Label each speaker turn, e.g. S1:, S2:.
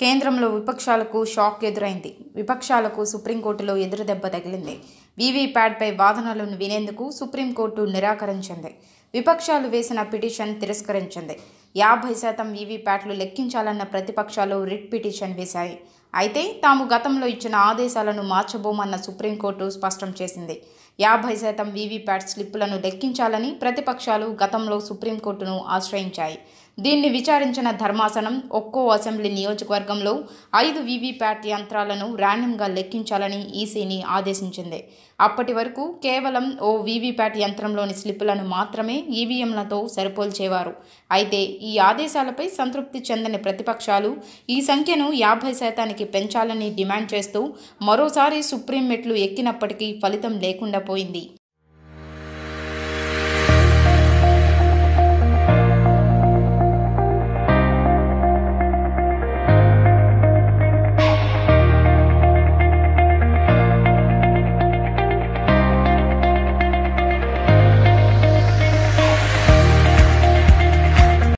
S1: కేంద్రంలో విపక్షాలకు షాక్ ఎదురైంది. విపక్షాలకు సుప్రీంకోర్టులో ఎదురుదెబ్బ తగిలింది. వీవీప్యాడ్పై వాదనలను వినేందుకు సుప్రీంకోర్టు నిరాకరించింది. విపక్షాలు వేసిన పిటిషన్ తిరస్కరించింది. యాభై శాతం వీవీప్యాట్లు లెక్కించాలన్న ప్రతిపక్షాలు రిట్ పిటిషన్ వేశాయి. అయితే తాము గతంలో ఇచ్చిన ఆదేశాలను మార్చబోమన్న సుప్రీంకోర్టు స్పష్టం చేసింది. యాభై శాతం వీవీప్యాట్ స్లిప్పులను లెక్కించాలని ప్రతిపక్షాలు గతంలో సుప్రీంకోర్టును ఆశ్రయించాయి. దీన్ని విచారించిన ధర్మాసనం ఒక్కో అసెంబ్లీ నియోజకవర్గంలో ఐదు వీవీప్యాట్ యంత్రాలను ర్యాండమ్గా లెక్కించాలని ఈసీని ఆదేశించింది. అప్పటి వరకు కేవలం ఓ వీవీప్యాట్ యంత్రంలోని స్లిప్పులను మాత్రమే ఈవీఎంలతో సరిపోల్చేవారు. అయితే ఈ ఆదేశాలపై సంతృప్తి చెందని ప్రతిపక్షాలు ఈ సంఖ్యను యాభై శాతానికి పెంచాలని డిమాండ్ చేస్తూ మరోసారి సుప్రీం మెట్లు ఎక్కినప్పటికీ ఫలితం లేకుండా పోయింది.